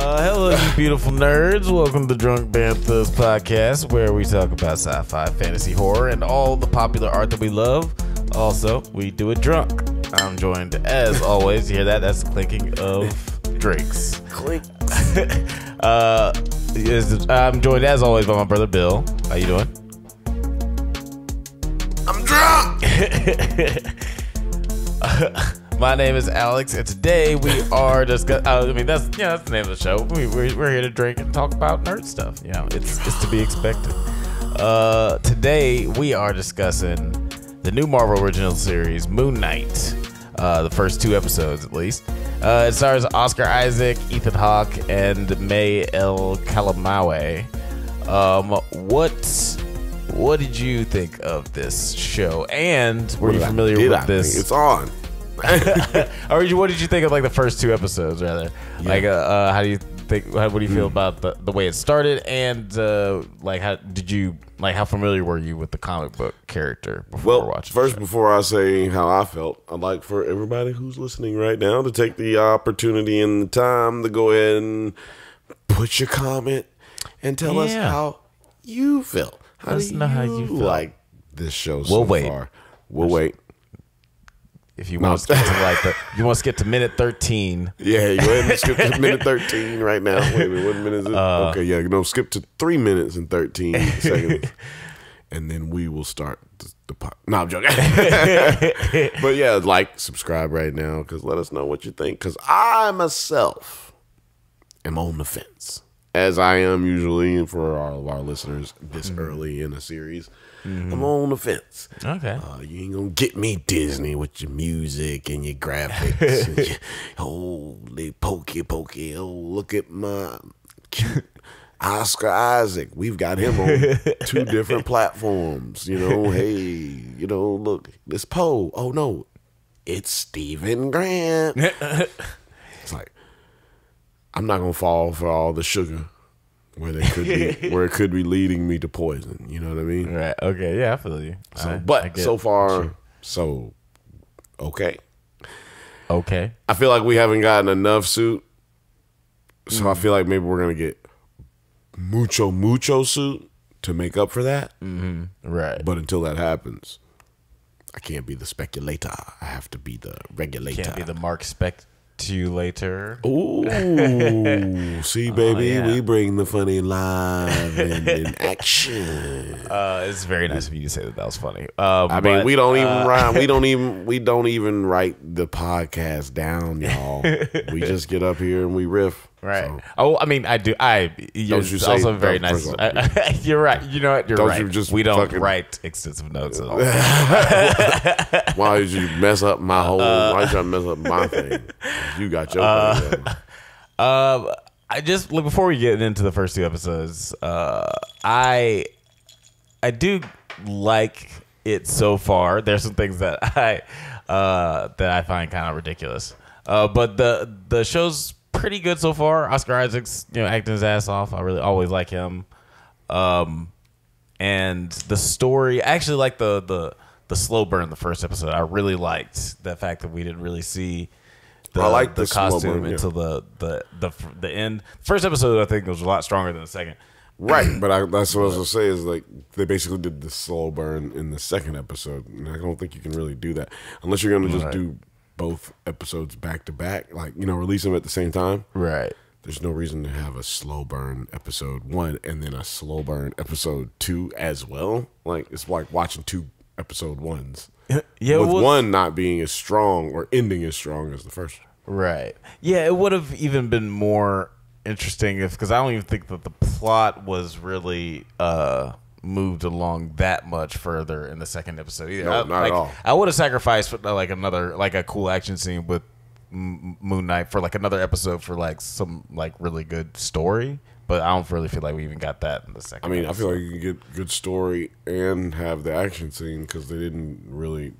Uh, hello, you beautiful nerds. Welcome to Drunk Banthas podcast, where we talk about sci-fi, fantasy, horror, and all the popular art that we love. Also, we do it drunk. I'm joined, as always. You hear that? That's the clinking of drinks. Clink. Uh, I'm joined, as always, by my brother Bill. How you doing? I'm drunk. My name is Alex, and today we are discuss. Uh, I mean, that's yeah, that's the name of the show. We, we're, we're here to drink and talk about nerd stuff. You know, it's it's to be expected. Uh, today we are discussing the new Marvel original series, Moon Knight. Uh, the first two episodes, at least. Uh, it stars Oscar Isaac, Ethan Hawke, and May El Calamawy. Um, what what did you think of this show? And were you familiar with I this? think It's on. or what did you think of like the first two episodes rather like uh, uh how do you think how, what do you feel about the, the way it started and uh like how did you like how familiar were you with the comic book character before Well, watching first, before I say how I felt, I'd like for everybody who's listening right now to take the opportunity and the time to go ahead and put your comment and tell us how you felt. How Let us do know how you like this show We'll so wait. far? We'll wait. If you No. want to skip to like the you want to skip to minute 13 Yeah, go ahead and skip to minute 13 right now. Wait a minute, what minute is it? Uh, okay, yeah, no, skip to 3 minutes and 13 seconds. And then we will start the, the pod. No, I'm joking. but yeah, like, subscribe right now because let us know what you think. Because I myself am on the fence, as I am usually for all of our listeners this early in a series. I'm on the fence. okay Uh, you ain't gonna get me Disney with your music and your graphics. and your, holy pokey pokey. Oh, look at my cute Oscar Isaac. We've got him on two different platforms. You know, hey, you know, look, this Poe. Oh no, it's Steven Grant. I'm not gonna fall for all the sugar where they could be where it could be leading me to poison. You know what I mean? right okay yeah i feel you So, I- but I so far, so okay. okay I feel like we haven't gotten enough suit, so I mm. feel like maybe we're gonna get mucho mucho suit to make up for that. Mm-hmm, right But until that happens, I can't be the speculator. I have to be the regulator. can't be the mark speculator Ooh, see, baby, yeah. we bring the funny live and in action. uh it's very nice of you to say that that was funny um I mean, we don't even uh, write. We don't even. We don't even write the podcast down, y'all. we just get up here and we riff. Right. So, Oh, I mean, I do. I. You're you it's also very nice. of you're right. You know what? You're Don't right. you just we don't fucking- write extensive notes at all. why did you mess up my whole? Uh, why you trying mess up my thing? You got your thing. together. Um, I just look before we get into the first two episodes. Uh, I, I do like it so far. There's some things that I, uh, that I find kind of ridiculous. Uh, but the the show's pretty good so far. Oscar Isaac's you know acting his ass off. I really always like him. Um, and the story, I actually like the the the slow burn. The first episode, I really liked the fact that we didn't really see. The, I like the, the costume burn, yeah. until the, the the the end. First episode, I think, was a lot stronger than the second. right, but I, that's what I was gonna say is like they basically did the slow burn in the second episode, and I don't think you can really do that unless you're gonna just Right. do both episodes back to back, like you know, release them at the same time. Right. There's no reason to have a slow burn episode one and then a slow burn episode two as well. Like it's like watching two episode ones. Yeah. with well- one not being as strong or ending as strong as the first. Right. Yeah, it would have even been more interesting if because I don't even think that the plot was really uh moved along that much further in the second episode either. No, I, not at all. I would have sacrificed uh, like another like a cool action scene with M- Moon Knight for like another episode for like some like really good story, but I don't really feel like we even got that in the second. I mean, I feel like you can get good story and have the action scene because they didn't really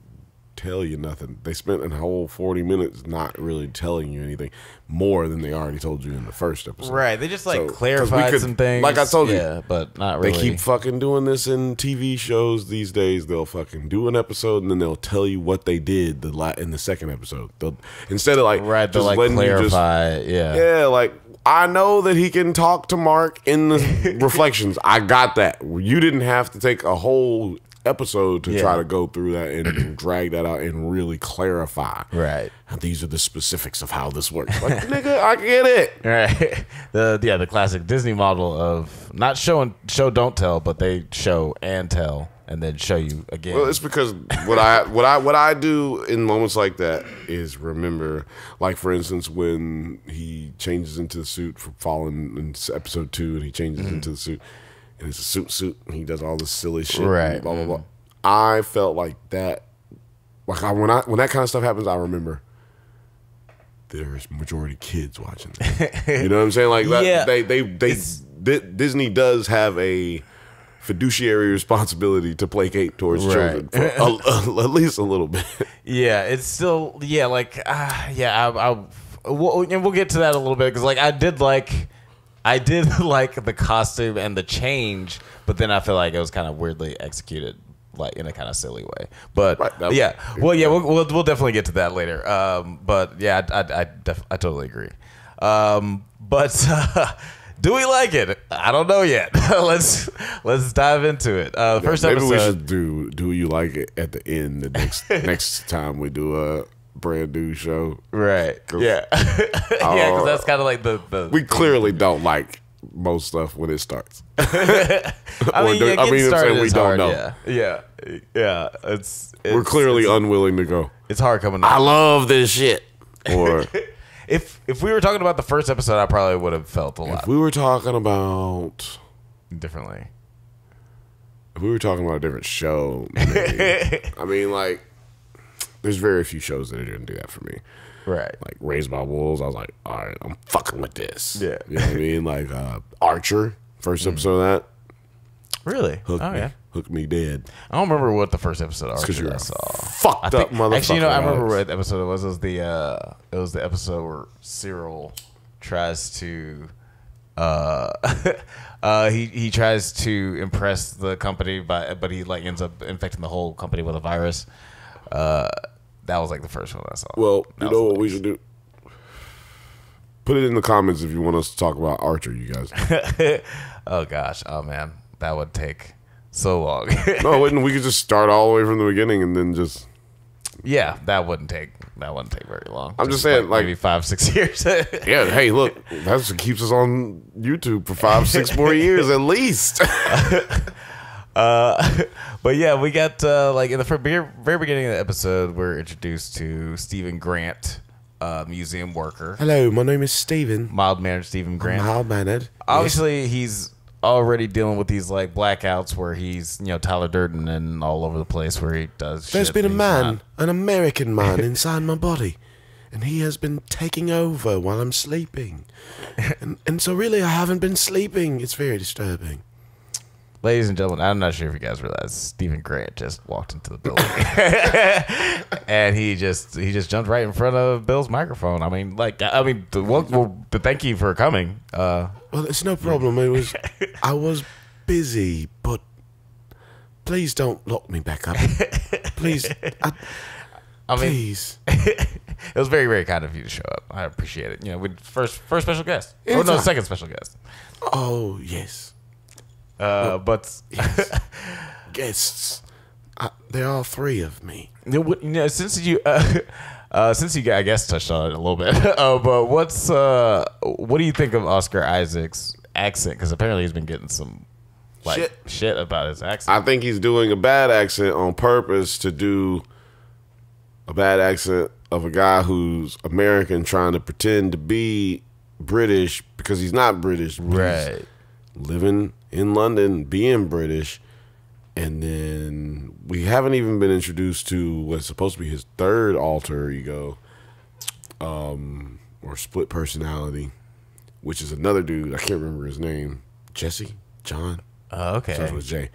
tell you nothing. They spent a whole forty minutes not really telling you anything more than they already told you in the first episode. right. They just like So, clarified could- some things. like I told you, yeah, but not really. They keep fucking doing this in TV shows these days. They'll fucking do an episode and then they'll tell you what they did the la- in the second episode. They'll instead of like right just like letting you just- yeah. yeah, like I know that he can talk to Marc in the reflections. I got that. You didn't have to take a whole episode to Yeah. try to go through that and drag that out and really clarify. Right. These are the specifics of how this works. Like, nigga, I get it. Right. The yeah, the classic Disney model of not show and show don't tell, but they show and tell and then show you again. Well, it's because what I what I what I do in moments like that is remember, like for instance, when he changes into the suit for Fallen in episode two, and he changes Mm-hmm. into the suit, and it's a suit suit, and he does all this silly shit, Right. and Blah blah blah. I felt like that, like I, when I when that kind of stuff happens, I remember. There's majority kids watching. This. You know what I'm saying? Like that, Yeah. they they they It's- Di- Disney does have a fiduciary responsibility to placate towards Right. children for a, a- at least a little bit. yeah, it's still yeah, like uh, yeah, I, I we'll, and we'll get to that a little bit because like I did like I did like the costume and the change, but then I feel like it was kind of weirdly executed. Like in a kind of silly way, but Right, yeah, well, yeah, we'll, we'll we'll definitely get to that later. Um, but yeah, I I I, def- I totally agree. Um, but uh, do we like it? I don't know yet. let's let's dive into it. Uh, first Maybe episode. we should do do you like it at the end the next next time we do a brand new show. Right. Yeah. yeah, because that's kind of like the the. We clearly don't like most stuff when it starts. I mean, yeah, I mean, started saying we don't know. Yeah. Yeah. Yeah. It's, it's We're clearly it's, unwilling to go. it's hard coming. I love this shit. Or If if we were talking about the first episode, I probably would have felt a lot if we were talking about differently. if we were talking about a different show, maybe. I mean, like, there's very few shows that are gonna do that for me. Right. Like Raised by Wolves, I was like, all right, I'm fucking with this. Yeah. you know what I mean. Like uh, Archer, first episode of that Really? hooked oh me, yeah. hooked me dead. I don't remember what the first episode of Because Archer I saw. fucked I think, up motherfucker. actually, you know, I remember what episode it was. It was the uh, it was the episode where Cyril tries to uh, uh, he he tries to impress the company, by but he like ends up infecting the whole company with a virus. Uh, that was like the first one I saw. Well, That you know what we should do. Put it in the comments if you want us to talk about Archer, you guys. oh gosh, oh man, that would take so long. no, wouldn't we could just start all the way from the beginning and then just yeah, that wouldn't take that wouldn't take very long. I'm just saying, like- maybe five six years. Yeah, hey, look, that's what keeps us on YouTube for five, six more years at least. Uh, but yeah, we got uh, like in the very, very beginning of the episode, we're introduced to Steven Grant, uh, museum worker, Hello, my name is Steven. mild mannered Steven Grant. Mild mannered. Obviously, he's already dealing with these like blackouts where he's you know Tyler Durden and all over the place where he does. There's been a man, not. an American man, inside my body, and he has been taking over while I'm sleeping. And, and so, really, I haven't been sleeping. It's very disturbing. Ladies and gentlemen, I'm not sure if you guys realize Steven Grant just walked into the building, and he just he just jumped right in front of Bill's microphone. I mean, like, I mean, the, well, well, the thank you for coming. Uh, Well, it's no problem. It was, I was busy, but please don't lock me back up. Please, I, I mean, please. it was very very kind of you to show up. I appreciate it. You know, we first first special guest. Oh no, second special guest. Oh yes, Uh, but guests. Uh, there are three of me. you know, you know, since you uh, uh, since you I guess touched on it a little bit. uh, but what's uh, what do you think of Oscar Isaac's accent? Because apparently he's been getting some like Shit. shit, about his accent. I think he's doing a bad accent on purpose to do a bad accent of a guy who's American trying to pretend to be British because he's not British. but he's right. living in London, being British, and then we haven't even been introduced to what's supposed to be his third alter ego, um, or split personality, which is another dude. I can't remember his name. Jesse, John, Uh, okay. starts with J.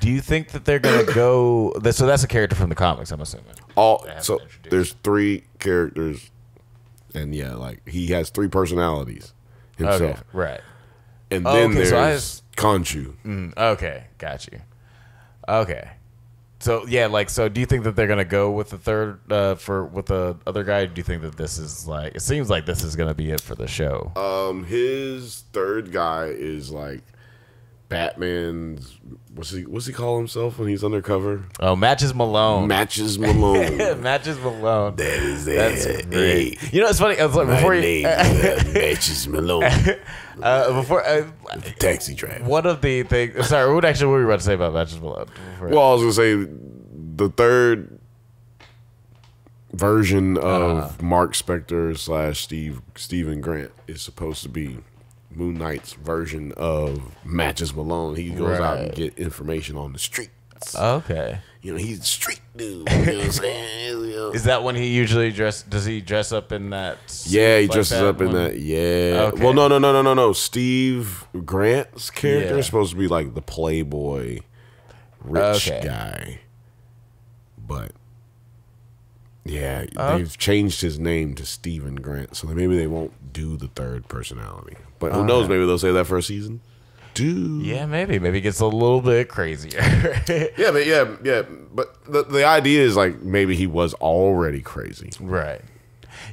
Do you think that they're gonna go? So that's a character from the comics, I'm assuming. All so introduced. there's three characters, and yeah, like he has three personalities himself, Okay. Right. and Oh, then okay, so I there's Khonshu. Mm, okay, got you. Okay, So yeah, like so. Do you think that they're gonna go with the third uh, for with the other guy? Do you think that this is like? It seems like this is gonna be it for the show. Um, his third guy is like Batman's. What's he? What's he call himself when he's undercover? Oh, Matches Malone. Matches Malone. Matches Malone. that is that. That's great. You know, it's funny. I was like, My before you, name is Matches Malone, uh, before uh, taxi driver. one of the things. Sorry, what actually were you about to say about Matches Malone? Well, I was gonna say the third version of Uh-huh. Marc Spector slash Steve Steven Grant is supposed to be Moon Knight's version of Matches Malone. He goes out and get information on the streets. okay. you know, he's a street dude. You know what I'm saying? You know. Is that when he usually dress? Does he dress up in that? Yeah, he like dresses up in that. Yeah. Okay. Well, no, no, no, no, no, no. Steve Grant's character Yeah. is supposed to be like the playboy, rich Okay. guy. But yeah, Uh, they've changed his name to Steven Grant, so maybe they won't do the third personality. But who knows? Maybe they'll say that for a season. Dude. Yeah, maybe. Maybe it gets a little bit crazier. Yeah, but yeah, yeah. But the the idea is like maybe he was already crazy. Right.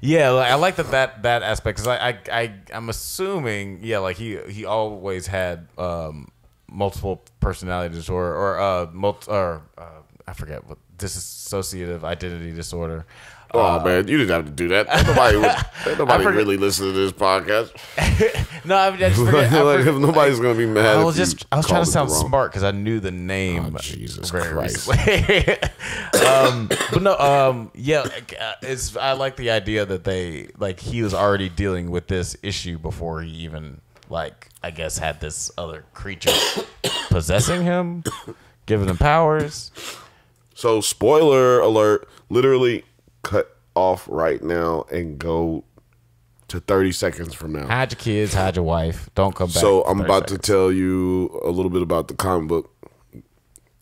Yeah, like, I like that that that aspect because I, I I I'm assuming yeah like he he always had um multiple personality disorder or uh multi, or uh, I forget what dissociative identity disorder. Oh man, you didn't have to do that. Nobody, would, nobody forget- really listen to this podcast. No, I, mean, I just forget, like, I like, forget- if nobody's gonna be mad. I was just I was trying to sound smart because I knew the name. Oh, Jesus very Christ. um, but no, um, yeah, uh, it's I like the idea that they like he was already dealing with this issue before he even like I guess had this other creature possessing him, giving him powers. So, spoiler alert! Literally, cut off right now and go to thirty seconds from now. Hide your kids, hide your wife. Don't come back. So I'm 30 about to tell you a little bit about the comic book,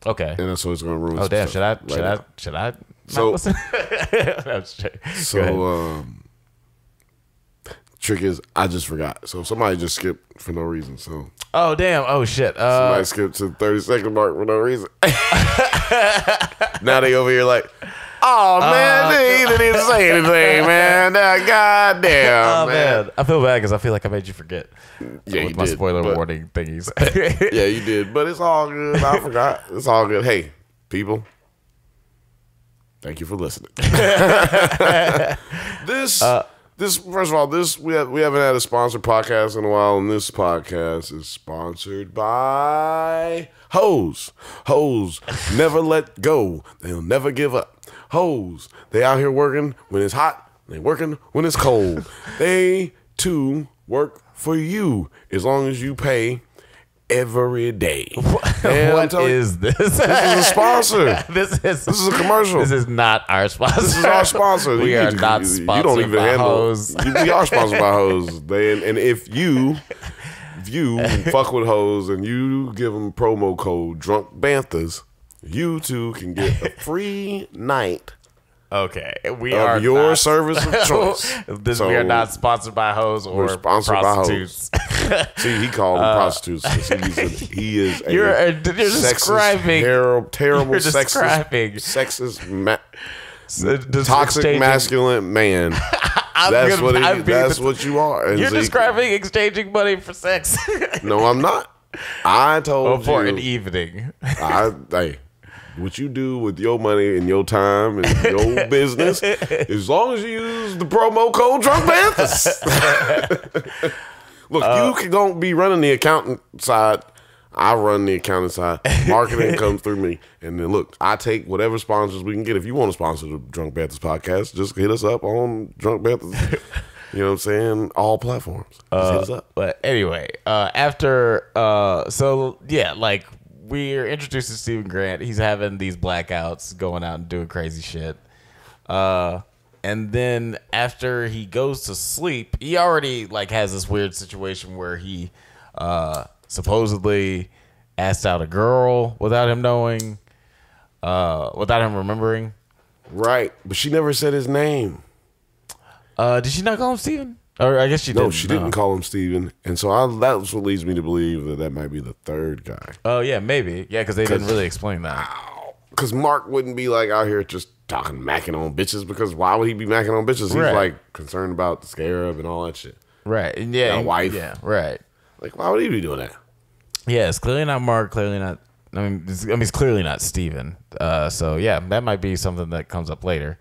Okay. and that's what's gonna ruin. Oh damn! Should I? right Should. I? Should I? Not So- listen? No, I'm just kidding. Go ahead. So, um, trick is I just forgot. So somebody just skipped for no reason. So oh damn! Oh shit! Uh, somebody skipped to the 30 second mark for no reason. now they over here like, oh man, Uh, they didn't even say anything, man. Nah, God damn, Oh man. man, I feel bad because I feel like I made you forget. Yeah, with you my did, spoiler but- warning thingies. Yeah, you did, but it's all good. I forgot. It's all good. Hey, people. Thank you for listening. this, Uh, this, first of all, this we have we haven't had a sponsored podcast in a while, and this podcast is sponsored by Hose. Hose never let go. They'll never give up. Hose, they out here working when it's hot. They working when it's cold. they too work for you as long as you pay every day. What you, is this? this is a sponsor. this is This is a commercial. This is not our sponsor. This is our sponsor. We You are not sponsored You don't even by handle. You- We are sponsored by. They, and, and if you, if you fuck with Hose and you give them promo code Drunk Banthas, you too can get a free night Okay, we of are your not, service of choice. this, So, we are not sponsored by hoes or We're sponsored by Hose. prostitutes. See, he called them prostitutes. 'cause He's a, he is a Uh, You're- you're sexist, describing- terrible, terrible, you're sexist, describing- sexist, ma- So toxic, exchanging- masculine man. That's gonna- what he, that's the- what you are. And You're describing exchanging money for sex No, I'm not. I told or for you. an evening. I hey, what you do with your money and your time and your business, as long as you use the promo code Drunk Banthas. Look, Uh, you can go be running the accountant side. I run the accounting side. Marketing comes through me. And then look, I take whatever sponsors we can get. If you want to sponsor the Drunk Banthas podcast, just hit us up on Drunk Banthas. you know what I'm saying? All platforms. Just hit us up. But anyway, uh, after uh, so yeah, like we're introduced to Steven Grant. He's having these blackouts, going out and doing crazy shit. Uh, and then after he goes to sleep, he already like has this weird situation where he uh, supposedly asked out a girl without him knowing, uh, without him remembering. Right. But she never said his name. Uh, did she not call him Steven? Or I guess she No, didn't. she didn't call him Steven. And so I, that's what leads me to believe that that might be the third guy. Oh yeah, maybe. Yeah, because they didn't really explain that. because Marc wouldn't be like out here just talking macking on bitches because why would he be macking on bitches? He's Right. like concerned about the scarab and all that shit. Right. And yeah. Got a wife. Yeah. Right. Like, why would he be doing that? Yeah. It's clearly not Marc. Clearly not. I mean, it's, I mean, it's clearly not Steven. Uh, so yeah, that might be something that comes up later.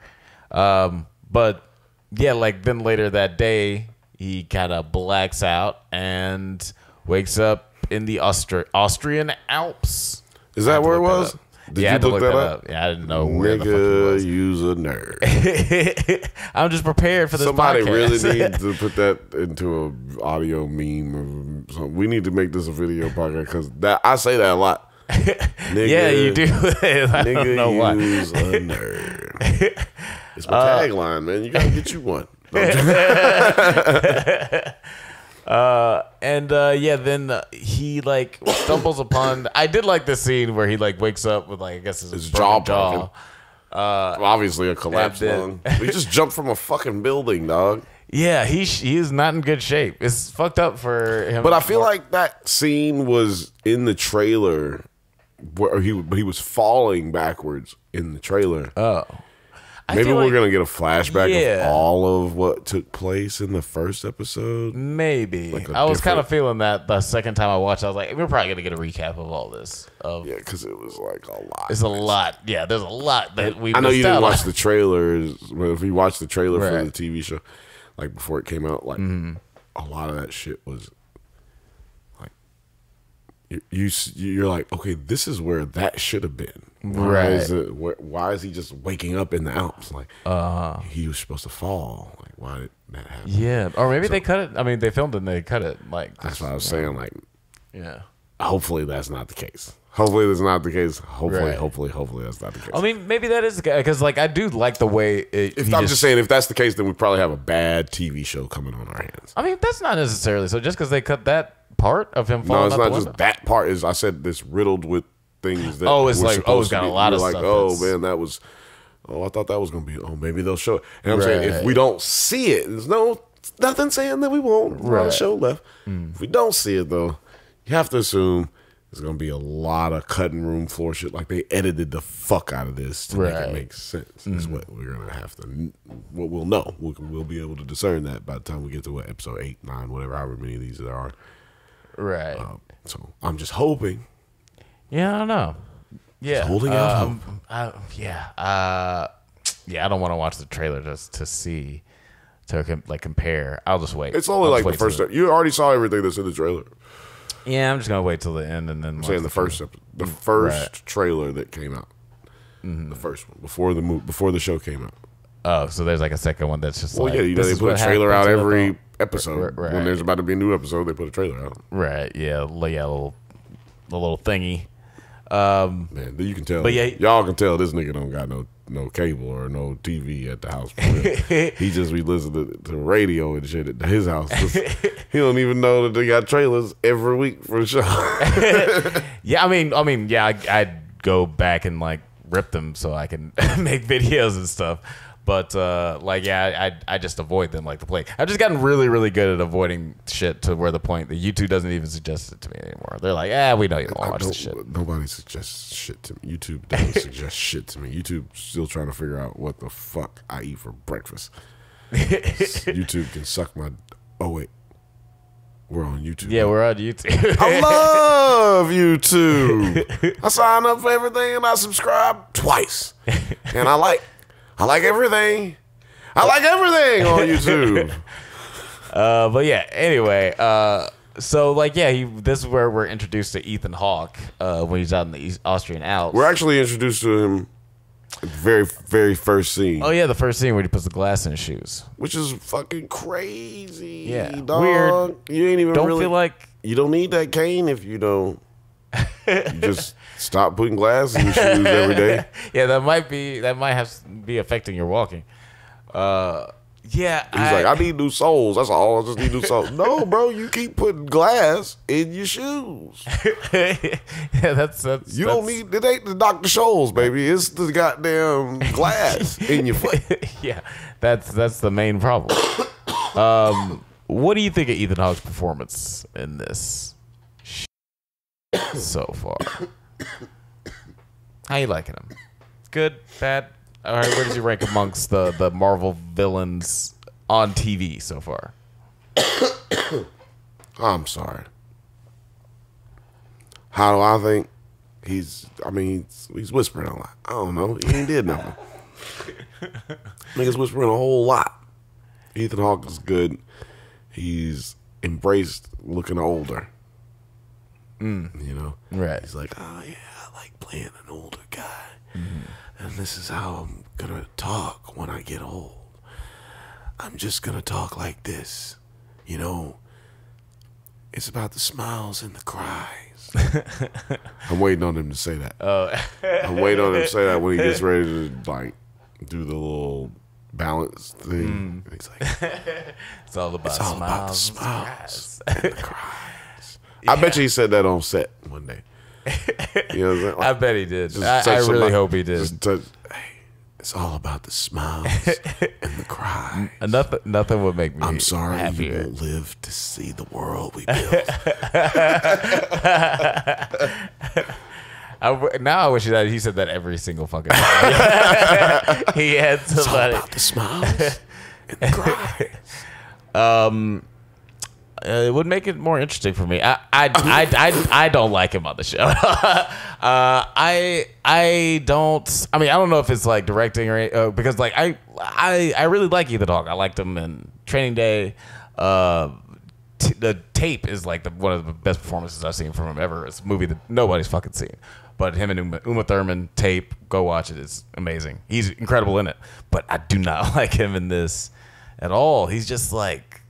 Um, but yeah, like then later that day, he kind of blacks out and wakes up in the Austri- Austrian Alps. Is that I where it that was? Did yeah, I you to look look that that up? up. Yeah, I didn't know where the fuck he Nigga, was. use a nerd. I'm just prepared for this Somebody podcast. really needs to put that into a audio meme. Or something. We need to make this a video podcast because that I say that a lot. Nigga, yeah, you do. I Nigga, don't know why. a nerd. It's my Uh, tagline, man. You gotta get you one. uh, And uh, yeah, then uh, he like stumbles upon. I did like the scene where he like wakes up with like I guess his, His broken jaw broken. Obviously, a collapsed lung. We just jumped from a fucking building, dog. Yeah, he he is not in good shape. It's fucked up for him. But I feel like that scene was in the trailer, where he but he was falling backwards in the trailer. oh, I Maybe we're like gonna get a flashback Yeah. of all of what took place in the first episode. maybe like I was kind of feeling that the second time I watched. I was like, we're probably gonna get a recap of all this. Of Yeah, because it was like a lot. it's a lot. Yeah, there's a lot that we. I know you didn't watch on. the trailers, but if you watched the trailer for the TV show, like before it came out, like mm-hmm. a lot of that shit was like you, you you're like, okay, this is where that should have been. Why Right. Is it, wh- why is he just waking up in the Alps? Like Uh-huh. he was supposed to fall. Like why did that happen? Yeah, or maybe they cut it. I mean, they filmed it and they cut it. Like, That's what I was saying. Like yeah. hopefully that's not the case. Hopefully that's not the case. Hopefully, Right. hopefully, hopefully that's not the case. I mean, maybe that is because like I do like the way it. if I'm just, saying, if that's the case, then we probably have a bad TV show coming on our hands. I mean, that's not necessarily so. Just because they cut that part of him No, it's not just window. that part. Is I said this riddled with things that. Oh, it's like, oh, it's got a lot of like, stuff oh that's- man, that was. Oh, I thought that was gonna be. Oh, maybe they'll show it. And I'm saying if we don't see it, there's no nothing saying that we won't. A Right. show left. If we don't see it though, you have to assume there's gonna be a lot of cutting room floor shit. Like they edited the fuck out of this to make it make sense. Is what we're gonna have to. What we'll know. We'll, we'll be able to discern that by the time we get to what episode eight, nine, whatever, however many of these there are. right? Um, so I'm just hoping. Yeah, I don't know. Yeah, holding out um, I, yeah, uh, yeah. I don't want to watch the trailer just to see to com- like compare. I'll just wait. It's only I'll like the first. till- You already saw everything that's in the trailer. yeah, I'm just gonna wait till the end and then. I'm saying the first, ep- the first trailer that came out, Mm-hmm. the first one before the mo- before the show came out. Oh, so there's like a second one that's just Well, like. yeah, you know they put a trailer out happens in every the- episode. right. When there's about to be a new episode, they put a trailer out. Right. Yeah. li- Yeah. Little, the little thingy. Um. Man, you can tell. But yeah- y'all can tell this nigga don't got no no cable or no TV at the house. he just be listening to, to radio and shit at his house. he don't even know that they got trailers every week for sure. Yeah. I mean. I mean. Yeah. I, I'd go back and like rip them so I can make videos and stuff. But uh, like, yeah, I, I just avoid them like the plague. I've just gotten really, really good at avoiding shit to where the point that YouTube doesn't even suggest it to me anymore. They're like, yeah, we know you don't I watch don't- this shit. Nobody suggests shit to me. YouTube doesn't suggest shit to me. YouTube still trying to figure out what the fuck I eat for breakfast. YouTube can suck my. Oh wait, we're on YouTube. Yeah, we're on YouTube. I love YouTube. I sign up for everything and I subscribe twice, and I like, I like everything. I like everything on YouTube. Uh, but yeah, anyway, uh, so like, yeah, he, this is where we're introduced to Ethan Hawke uh, when he's out in the East Austrian Alps. We're actually introduced to him the very, very first scene. oh yeah, the first scene where he puts the glass in his shoes. which is fucking crazy. Yeah, dog. weird. You ain't even Don't really. feel like you don't need that cane if you don't. you just stop putting glass in your shoes every day. yeah, that might be that might have be affecting your walking. Uh, yeah, He's like, I need new soles. That's all. I just need new soles. no, bro, you keep putting glass in your shoes. yeah, that's that's You don't need. It ain't the Dr. Scholl's, baby. It's the goddamn glass in your foot. yeah, that's that's the main problem. um, what do you think of Ethan Hawke's performance in this so far? How you liking him? good, bad. All right, where does he rank amongst the the Marvel villains on TV so far? I'm sorry. How do I think? He's, I mean, he's, he's whispering a lot. I don't know. He ain't did nothing. Niggas whispering a whole lot. Ethan Hawke is good. He's embraced looking older. Mm. You know? Right. He's like, oh, yeah, I like playing an older guy. Mm-hmm. And this is how I'm going to talk when I get old. I'm just going to talk like this. You know, it's about the smiles and the cries. I'm waiting on him to say that. Oh, I'm waiting on him to say that when he gets ready to like do the little balance thing. And he's like, it's all about it's all about the smiles. smiles and the cries. I bet you he said that on set one day. You know what I'm saying? I Like, bet he did. just I, touch I really somebody- hope he did. just touch- hey, it's all about the smiles and the cries. nothing, nothing would make me. I'm sorry you happier. won't live to see the world we built. I w- now I wish that he said that every single fucking time. he had It's all somebody. about the smiles and the cries. Um, Uh, it would make it more interesting for me. I I, I, I, I don't like him on the show. uh, I I don't. I mean, I don't know if it's like directing or uh, because like I I I really like Ethan Hawke. I liked him in Training Day. Uh, t- the tape is like the, one of the best performances I've seen from him ever. It's a movie that nobody's fucking seen. But him and Uma, Uma Thurman tape, go watch it. It's amazing. He's incredible in it. But I do not like him in this at all. He's just like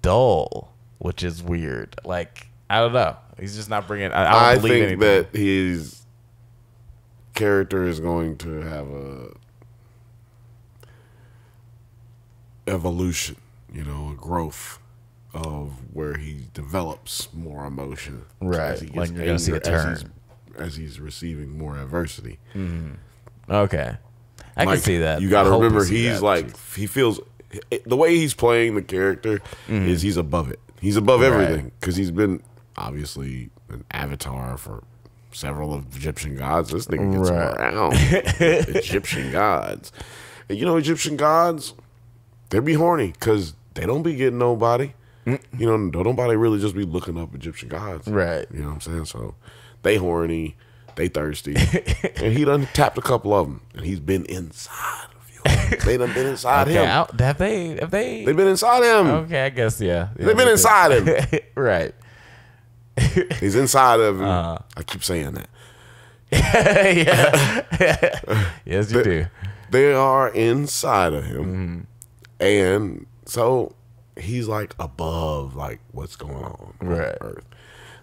dull, which is weird. Like I don't know. He's just not bringing. I, I I believe think anything. that his character is going to have a evolution, you know, a growth of where he develops more emotion. Right, he like you're gonna see a angrier as turn. he's, as he's receiving more adversity. Mm-hmm. okay, I Like, can see that. You got to I hope we remember, he's that. like he feels the way he's playing the character mm-hmm. is he's above it. He's above everything because he's been obviously an avatar for several of Egyptian gods. This nigga gets Right. around Egyptian gods, and you know Egyptian gods, they be horny because they don't be getting nobody. You know, nobody really just be looking up Egyptian gods, Right. You know what I'm saying? So they horny, they thirsty, and he done tapped a couple of them, and he's been inside. They done been inside Okay, him. Have they? Have they? They've been inside him. okay, I guess yeah. They've been inside him. right. He's inside of him. Uh-huh. I keep saying that. yeah. yes, you do. They are inside of him, Mm-hmm. and so he's like above like what's going on Right. on Earth.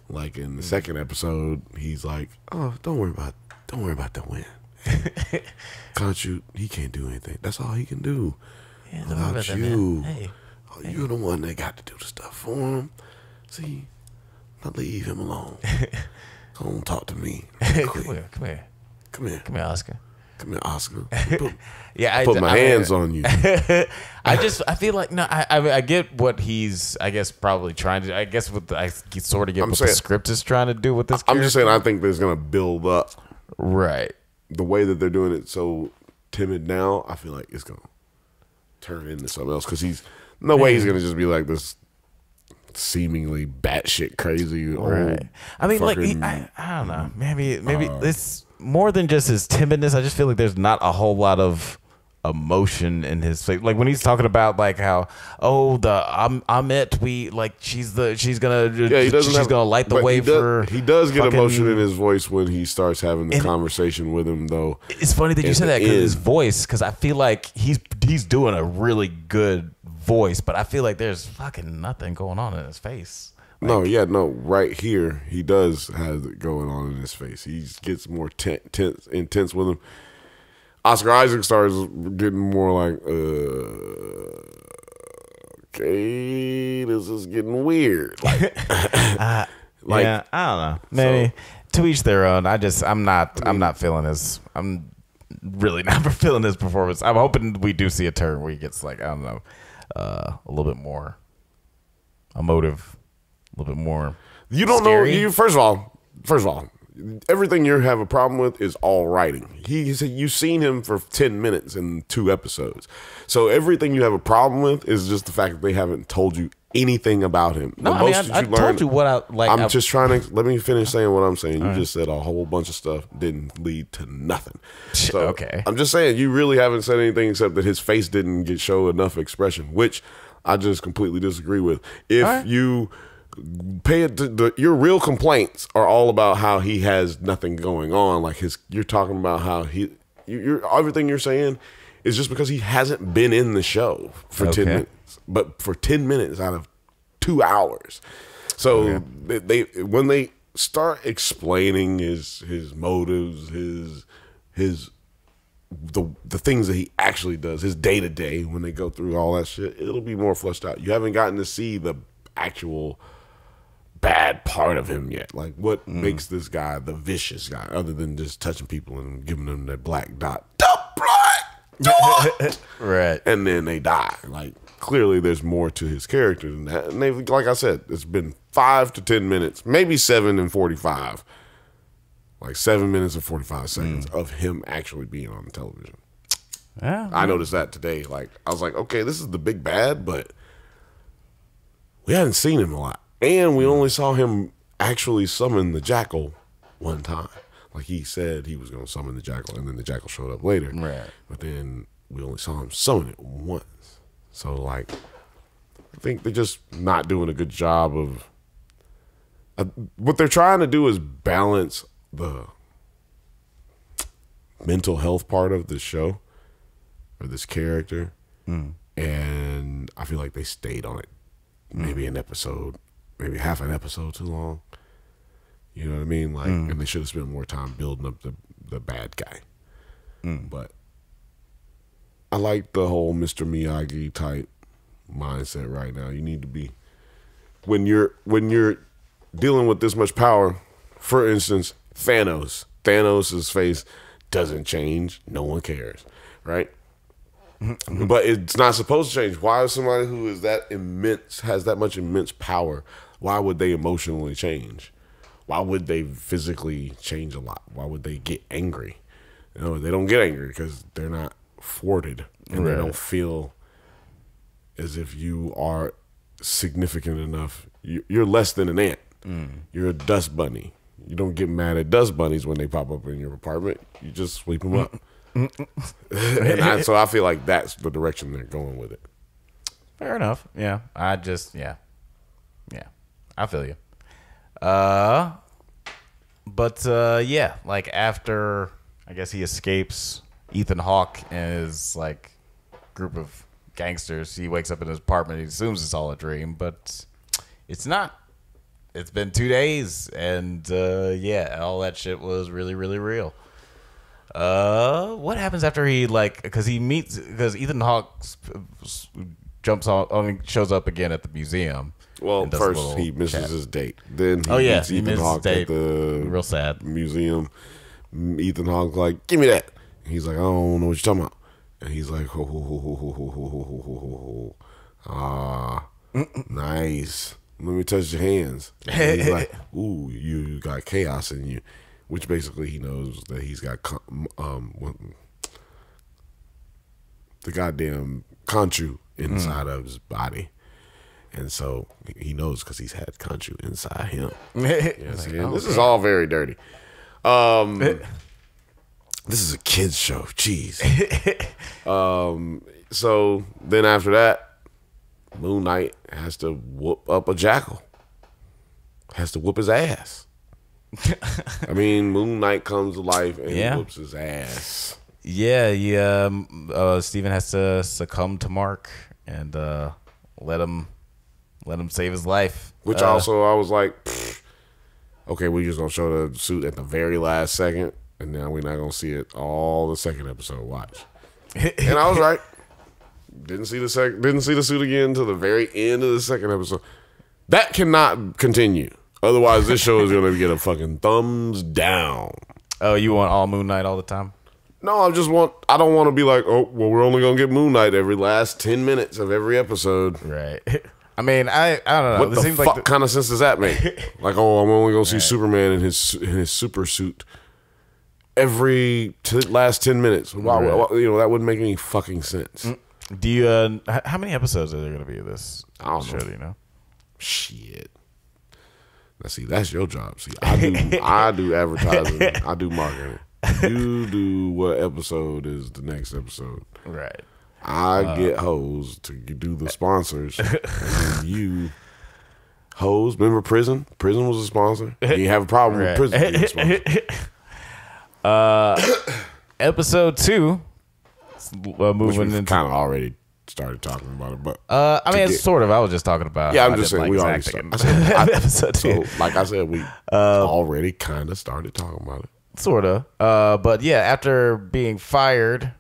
Like in the second episode, he's like, "Oh, don't worry about, don't worry about the wind. Can't you? He can't do anything. That's all he can do. Yeah, Without about that, man. you, Hey. oh, you're the one that got to do the stuff for him. See, now leave him alone. Don't talk to me. Come here, come here, Come here, come here, Oscar. come here, Oscar. Put, Yeah, I put my I hands on you. I just I feel like no, I I, mean, I get what he's I guess probably trying to. I guess what the, I sort of get I'm what the script is trying to do with this. I'm just saying. I think there's gonna build up right. The way that they're doing it so timid now. I feel like it's gonna turn into something else because he's no way he's gonna just be like this seemingly batshit crazy. Right. I mean, like he, I, I don't know. Maybe maybe uh, it's more than just his timidness. I just feel like there's not a whole lot of emotion in his face. Like when he's talking about like how oh the I'm I'm it we like she's the she's gonna yeah, he doesn't she's have, gonna light the way he does, for He does get fucking- emotion in his voice when he starts having the conversation with him, though. It's funny that you said that because his voice, because I feel like he's he's doing a really good voice, but I feel like there's fucking nothing going on in his face. no, yeah, no. Right here, he does have it going on in his face. He gets more ten, tense, intense with him. Oscar Isaac starts getting more like, uh, okay, this is getting weird. Like, like yeah, I don't know. Maybe to each their own. I just I'm not I'm not feeling his I'm really not feeling his performance. I'm hoping we do see a turn where he gets like I don't know uh, a little bit more emotive, a little bit more. you don't scary. know. You first of all, first of all, everything you have a problem with is all writing. He said you've seen him for ten minutes in two episodes, so everything you have a problem with is just the fact that they haven't told you anything about him. No, The I mean, most I, I that told you what I like. I'm I- just trying to let me finish saying what I'm saying. You just said a whole bunch of stuff didn't lead to nothing. So Okay. I'm just saying you really haven't said anything except that his face didn't get show enough expression, which I just completely disagree with. If right. you pay it to the, your real complaints are all about how he has nothing going on. Like his you're talking about how he you- you're everything you're saying is just because he hasn't been in the show for 10 minutes but for 10 minutes out of 2 hours. So they, they when they start explaining his his motives his his the the things that he actually does, his day to day, when they go through all that shit, it'll be more fleshed out. You haven't gotten to see the actual bad part of him yet. Like what mm. makes this guy the vicious guy, other than just touching people and giving them that black dot. The black dot! right. and then they die. Like clearly, there's more to his character than that. And they, like I said, it's been five to ten minutes, maybe seven and forty-five, like seven minutes and forty-five mm. seconds of him actually being on the television. Yeah. I noticed that today. Like I was like, okay, this is the big bad, but we hadn't seen him a lot, and we only saw him actually summon the jackal one time. Like he said he was going to summon the jackal, and then the jackal showed up later. Right. But then we only saw him summon it once. So like, I think they're just not doing a good job of. Uh, what they're trying to do is balance the mental health part of the show or this character, and I feel like they stayed on it maybe an episode, maybe half an episode too long. You know what I mean? Like, mm. and they should have spent more time building up the the bad guy. Mm. But I like the whole Mr. Miyagi type mindset right now. You need to be when you're when you're dealing with this much power. For instance, Thanos. Thanos' face doesn't change. No one cares, right? Mm-hmm. But it's not supposed to change. Why is somebody who is that immense has that much immense power? Why would they emotionally change? Why would they physically change a lot? Why would they get angry? You know, they don't get angry because they're not thwarted and they don't feel as if you are significant enough. You- You're less than an ant. Mm. You're a dust bunny. You don't get mad at dust bunnies when they pop up in your apartment. You just sweep them up. and I, so I feel like that's the direction they're going with it. Fair enough. Yeah. I just. Yeah. I feel you. Uh but uh yeah, like after I guess he escapes Ethan Hawke and his like group of gangsters, he wakes up in his apartment, he assumes it's all a dream, but it's not. It's been two days and uh yeah, all that shit was really, really real. Uh, what happens after he like because he meets because Ethan Hawke jumps on, I mean, shows up again at the museum. Well, and first he misses chat. his date. Then he Oh, yeah, meets he Ethan misses his Hawke date. at the Real sad. museum. Ethan Hawke's like, "Give me that." He's like, "I don't know what you're talking about." And he's like, "Ho ho ho ho ho ho ho ho ho ho ho ho." Ah, nice. Let me touch your hands. And he's like, "Ooh, you, you got chaos in you," which basically he knows that he's got um the goddamn Khonshu inside of his body. And so he knows because he's had Khonshu inside him. Yes, Like, oh, this is all very dirty. Um, this is a kids show. Jeez. um, so then after that, Moon Knight has to whoop up a jackal. Has to whoop his ass. I mean, Moon Knight comes to life and Yeah. he whoops his ass. Yeah, yeah. Um, uh, Steven has to succumb to Marc and uh, let him let him save his life. Which Uh, also I was like, okay, we're just gonna show the suit at the very last second, and now we're not gonna see it all the second episode. Watch. and I was right. Didn't see the sec. Didn't see the suit again until the very end of the second episode. That cannot continue. Otherwise, this show is gonna get a fucking thumbs down. oh, you want all Moon Knight all the time? No, I just want. I don't want to be like, oh, well, we're only gonna get Moon Knight every last ten minutes of every episode. Right. I mean, I I don't know. What it the seems fuck like the, kind of sense does that make? like, oh, I'm only gonna see Superman in his in his super suit every t- last ten minutes. Wow, Right. you know that wouldn't make any fucking sense. do you? Uh, how many episodes are there going to be of this I don't show? know. Do you know? Shit. Now, see, that's your job. See, I do I do advertising. I do marketing. You do what episode is the next episode. Right. I Uh. get hoes to do the sponsors. and you hoes. Remember prison? Prison was a sponsor. You have a problem Right. with prison being a sponsor. Episode two. Uh, moving we into. kind of already started talking about it, but Uh, I mean, it's get- sort of. I was just talking about. Yeah, I'm just saying, we like already his acting start- I said, I- episode so two. like I said, we Uh, already kind of started talking about it. Sort of. Uh, but yeah, after being fired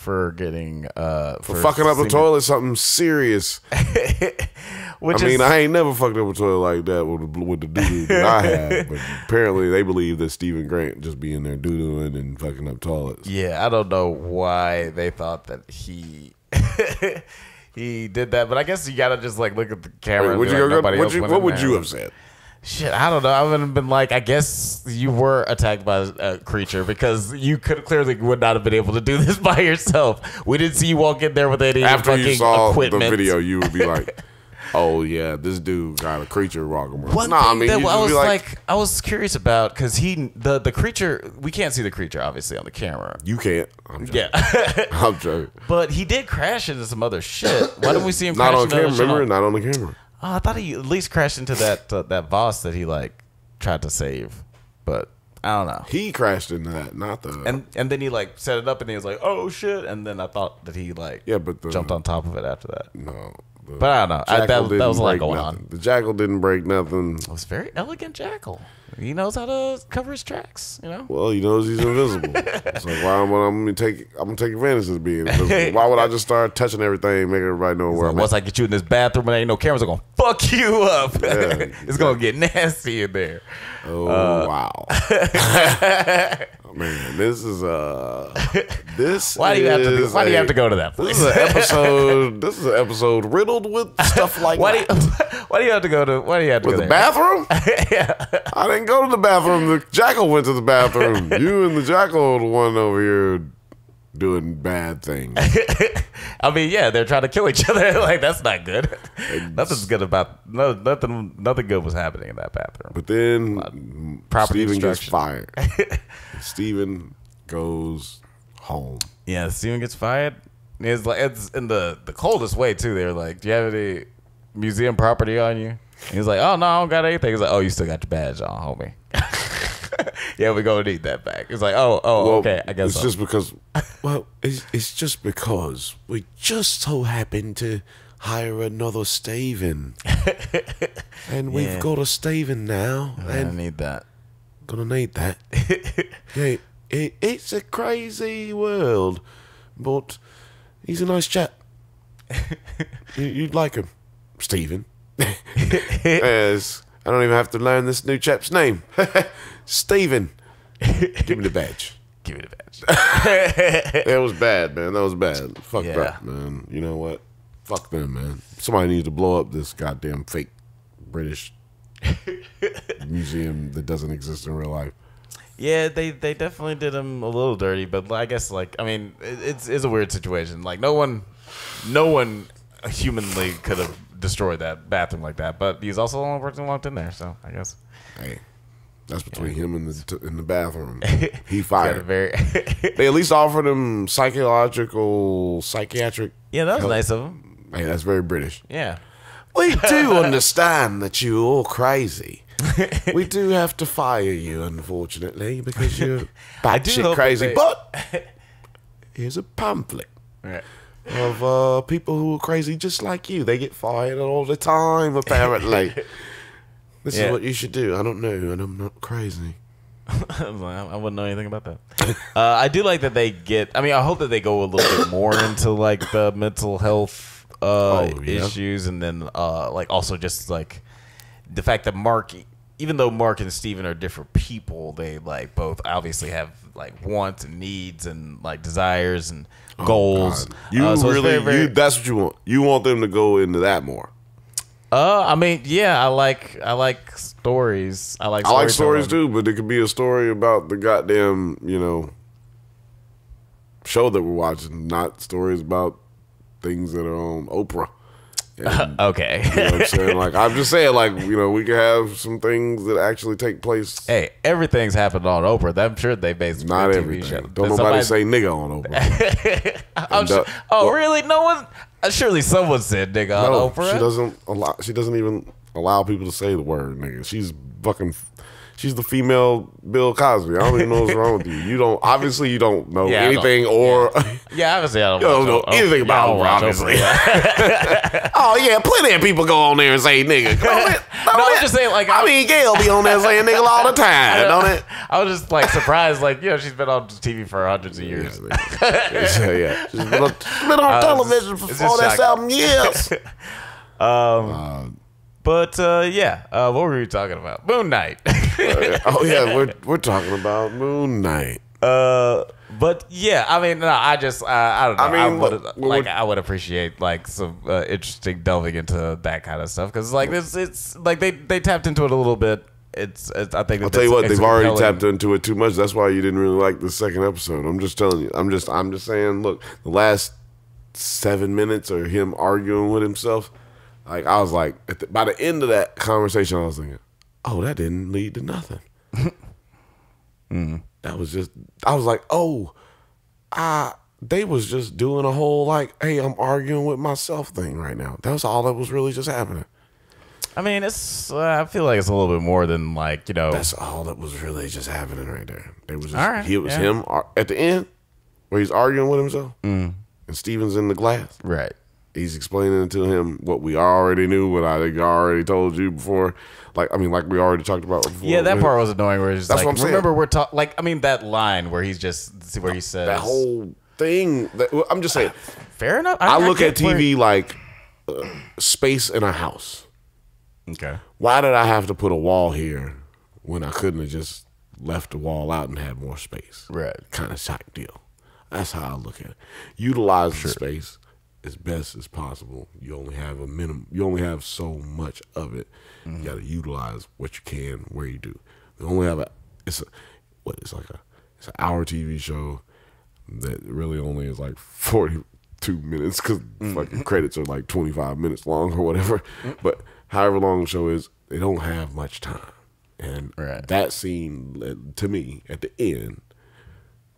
for getting uh For fucking up the singing- toilet, something serious. which I mean, I ain't never fucked up a toilet like that with, the- with the doo doo that I had. But apparently, they believe that Steven Grant just being there doo dooing and fucking up toilets. yeah. I don't know why they thought that he. He did that, but I guess you gotta just like look at the camera. Wait, and would you like, go, nobody would else you, what would you have said? Shit, I don't know. I would have been like, I guess you were attacked by a creature because you could clearly would not have been able to do this by yourself. We didn't see you walk in there with any After fucking you saw equipment. the video, you would be like, "Oh yeah, this dude got a creature walking around." One I mean, that I was be like, I was curious about because he the the creature we can't see the creature obviously on the camera. "You can't." I'm joking. Yeah, I'm joking. but he did crash into some other shit. Why didn't we see him? Not crash on into camera. Remember, not on the camera. Oh, I thought he at least crashed into that uh, that boss that he like tried to save, but I don't know. He crashed into that, not the. And and then he like set it up and he was like, oh shit, and then I thought that he like yeah, but the jumped on top of it after that. No, the But I don't know. I, that, that was a lot going break on. The jackal didn't break nothing. It was very elegant jackal. He knows how to cover his tracks. You know. Well, he knows he's invisible. so why am I, I'm gonna take I'm gonna take advantage of being invisible? Why would I just start touching everything, make everybody know where Like, I'm once at? I get you in this bathroom and ain't no cameras, I'm gonna fuck you up. Yeah, it's gonna get nasty in there. Oh uh, wow, man, this is uh, this. Why do you have to? Do, why do you have to go to that place? This is an episode. this is an episode riddled with stuff like why do that. you? Why do you have to go to? Why do you have to With go the there? bathroom? yeah. I didn't go to the bathroom. The jackal went to the bathroom. you and the jackal the one over here doing bad things. I mean, yeah, they're trying to kill each other. like that's not good. Nothing's good about no nothing. Nothing good was happening in that bathroom. But then uh, property Steven gets fired. Steven goes home. Yeah, Steven gets fired. It's like it's in the the coldest way too. They're like, "Do you have any museum property on you?" He's like, "Oh no, I don't got anything." He's like, "Oh, you still got your badge on, homie." yeah, we're gonna need that back. It's like, "Oh, oh, Well, okay, I guess." it's so. just because. Well, it's, it's just because we just so happened to hire another Steven, and we've Yeah. got a Steven now, I and need that. gonna need that. yeah, it, it's a crazy world, but he's a nice chap. you, you'd like him, Steven. Yes, I don't even have to learn this new chap's name, Steven. Give me the badge. Give me the badge. That was bad, man. That was bad. Fuck Yeah. that, man. You know what? Fuck them, man. Somebody needs to blow up this goddamn fake British museum that doesn't exist in real life. yeah, they they definitely did him a little dirty, but I guess like I mean, it's it's a weird situation. Like no one, no one humanly could have destroyed that bathroom like that. But he's also the only person who walked in there, so I guess. Hey, that's between him and the in the bathroom. He fired. very They at least offered him psychological, psychiatric. yeah, that was help. nice of him. Hey, that's very British. Yeah. We do understand that you're all crazy. we do have to fire you, unfortunately, because you're do batshit hope crazy. they- But here's a pamphlet Right. Of uh, people who are crazy just like you. They get fired all the time, apparently. this Yeah. is what you should do. I don't know, and I'm not crazy. I was like, I wouldn't know anything about that. uh, I do like that they get. I mean, I hope that they go a little bit more into like the mental health uh, Oh, yeah. issues, and then uh, like also just like the fact that Marc, even though Marc and Steven are different people, they like both obviously have like wants and needs and like desires and goals. Oh, God. You Uh, so really, very, very- you, that's what you want. You want them to go into that more. Uh, I mean, yeah, I like I like stories. I like I like stories too, but it could be a story about the goddamn, you know, show that we're watching, not stories about things that are on Oprah. And, Okay. you know what I'm saying? Like I'm just saying, like, you know, we could have some things that actually take place. hey, everything's happened on Oprah. I'm sure they based Not everything. show. Don't Did nobody somebody- say nigga on Oprah. And, su- uh, oh, well- really? No one. Uh, surely someone said nigga on Oprah. she doesn't allow. She doesn't even allow people to say the word nigga. She's fucking. She's the female Bill Cosby. I don't even know what's wrong with you. You don't. Obviously, you don't know Yeah, I don't- anything or. Yeah, obviously I don't, don't know O- anything yeah, about Oprah, obviously. yeah. oh yeah, plenty of people go on there and say nigga. Don't No, I'm just saying, like, I I- mean, Gail be on there saying nigga all the time, don't it? I was just like surprised, like you know, she's been on TV for hundreds of years. yeah, yeah. She's been on, she's been on Uh, television for forty shocking. seven years. But uh, yeah, uh, what were we talking about? Moon Knight. oh yeah, we're we're talking about Moon Knight. uh, but yeah, I mean, no, I just uh, I don't know. I I, mean, would look, like I would appreciate like some uh, interesting delving into that kind of stuff because like it's it's like they they tapped into it a little bit. It's, it's I think I'll tell you what, they've already tapped into it too much. That's why you didn't really like the second episode. I'm just telling you. I'm just I'm just saying. Look, the last seven minutes of him arguing with himself. Like I was like, at the, by the end of that conversation, I was thinking, oh, that didn't lead to nothing. That was just. I was like, oh, I. They was just doing a whole like, hey, I'm arguing with myself thing right now. That was all that was really just happening. I mean, it's uh, I feel like it's a little bit more than like you know. That's all that was really just happening right there. It was just, right, he, it was yeah. him ar- at the end where he's arguing with himself, Mm. and Steven's in the glass. right. He's explaining to him what we already knew, what I think I already told you before. Like I mean, like we already talked about before. Yeah, that part was annoying. Where it's That's like, what I'm saying. remember we're talking. Like, I mean, that line where he's just where he says that whole thing. That, I'm just saying. Fair enough. I look at get where- TV like uh, space in a house. Okay. Why did I have to put a wall here when I couldn't have just left the wall out and had more space? Right. Kind of shock deal. That's how I look at it. Utilize the space as best as possible. You only have a minimum. You only have so much of it. You mm-hmm. got to utilize what you can where you do. You only have a. It's a what? It's like a. It's an hour TV show that really only is like forty two minutes because mm. fucking credits are like twenty five minutes long or whatever. Mm. But however long the show is, they don't have much time. And Right. that scene led- to me at the end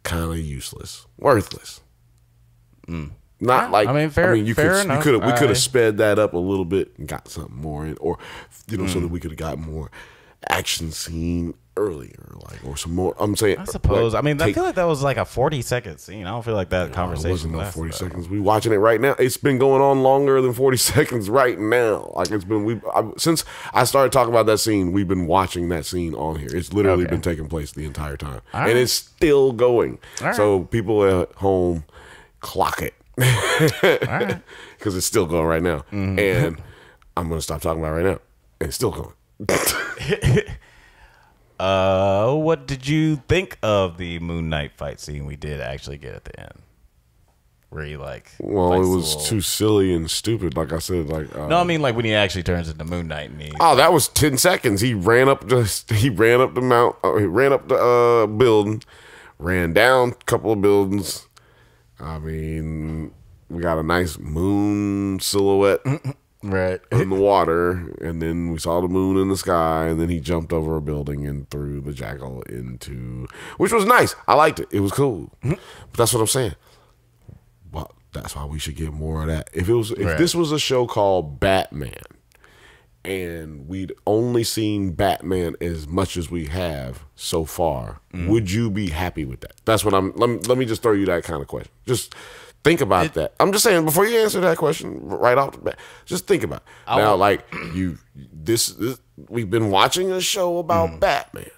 kind of useless, worthless. Mm. Not like I mean, fair- you fair could enough. you could we could have sped that up a little bit and got something more in, or you know, so Mm. that we could have got more action scene earlier, like or some more. I'm saying, I suppose. like, I mean, I feel like that was like a forty second scene. I don't feel like that it conversation wasn't no 40 seconds. We watching it right now. It's been going on longer than 40 seconds right now. Like it's been we I, since I started talking about that scene, we've been watching that scene on here. It's literally Okay. been taking place the entire time. And it's still going. So people at home clock it. Cuz it's still going right now. Mm-hmm. And I'm going to stop talking about it right now. And it's still going. Uh, what did you think of the Moon Knight fight scene we did actually get at the end? Where he like Well, it was little- too silly and stupid like I said like uh, No, I mean like when he actually turns into Moon Knight and he Oh, that was ten seconds. He ran up the he ran up the mount. Uh, he ran up the uh, building, ran down a couple of buildings. I mean, we got a nice moon silhouette right. in the water, and then we saw the moon in the sky, and then he jumped over a building and threw the jackal into, which was nice. I liked it. It was cool. Mm-hmm. But that's what I'm saying. Well, that's why we should get more of that. If it was, if Right. this was a show called Batman, and we'd only seen Batman as much as we have so far, would you be happy with that? That's what I'm. Let me, let me just throw you that kind of question. Just think about that. I'm just saying before you answer that question right off the bat, just think about it. now. Like you, this, this we've been watching a show about Batman,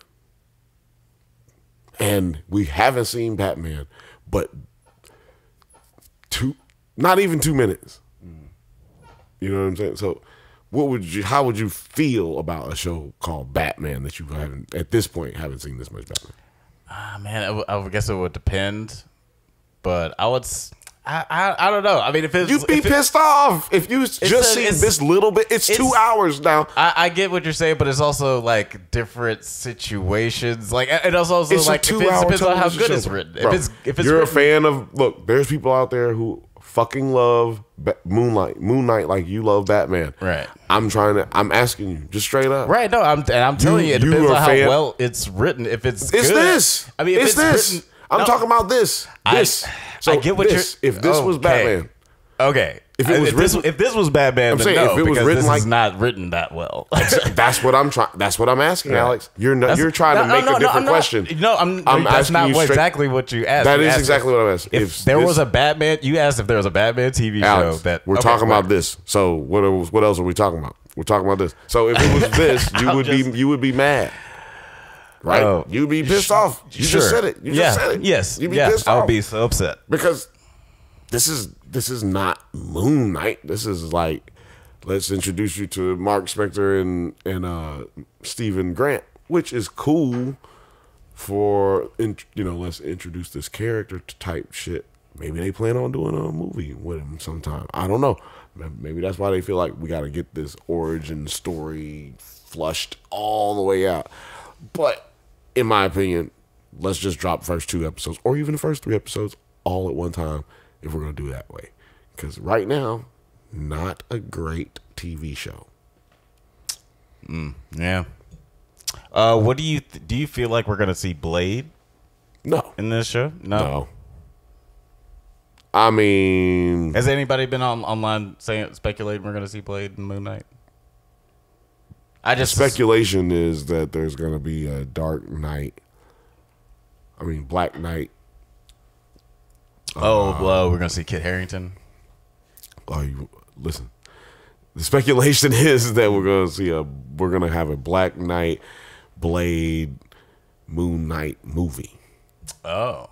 and we haven't seen Batman, but two, not even two minutes. You know what I'm saying? So, what would you? How would you feel about a show called Batman that you haven't at this point haven't seen this much Batman? Ah, man, I w- I would guess it would depend, but I would. s- I, I I don't know. I mean, if it's You'd be if it- pissed off if you just a- see this little bit. It's, two hours now. I, I get what you're saying, but it's also like different situations. Like it also, also It's like a if two it depends on how good show. it's written. Bro, if it's if it's you're written, a fan of look, there's people out there who fucking love Ba- Moonlight, Moon Knight like you love Batman. Right. I'm trying to. I'm asking you just straight up. Right, no, I'm and I'm telling you, it you depends on how fan- well it's written. If it's It's good, this. I mean, if it's, it's, this. written, I'm no, talking about this. I- This. I get what this, you're. If this was. Batman, okay. If it was if this, written- if this was Batman, I'm saying no, if it was written like- not written that well. that's what I'm trying. That's what I'm asking, Alex. You're not, you're trying no, to make no, a different question. No, I'm. I'm that's not what, exactly what you asked. That You is asked exactly if, what I'm asking. If, If there this- was a Batman, you asked if there was a Batman TV show Alex, that we're okay, talking about this. So what else, what else are we talking about? We're talking about this. So if it was this, you would just- be you would be mad, right? Oh. You'd be pissed off. You Sure. just said it. You yeah. just said it. Yes. You'd be yeah. pissed I off would be so upset. because this is this is not Moon Knight. This is like let's introduce you to Marc Spector and and uh, Steven Grant, which is cool for you know let's introduce this character type shit. Maybe they plan on doing a movie with him sometime. I don't know. Maybe that's why they feel like we got to get this origin story flushed all the way out. But in my opinion, let's just drop first two episodes or even the first three episodes all at one time if we're going to do it that way. Because right now, not a great TV show. Yeah. Uh, what do you th- do? You feel like we're gonna see Blade No, in this show? No. no. I mean, Has anybody been on online saying speculating we're gonna see Blade in Moon Knight? I just speculation is that there's going to be a Dark Knight. I mean, Black Knight. Oh, well, um, we're gonna see Kit Harington. Oh, you listen. The speculation is that we're going to see a we're going to have a Black Knight, Blade, Moon Knight movie. Oh.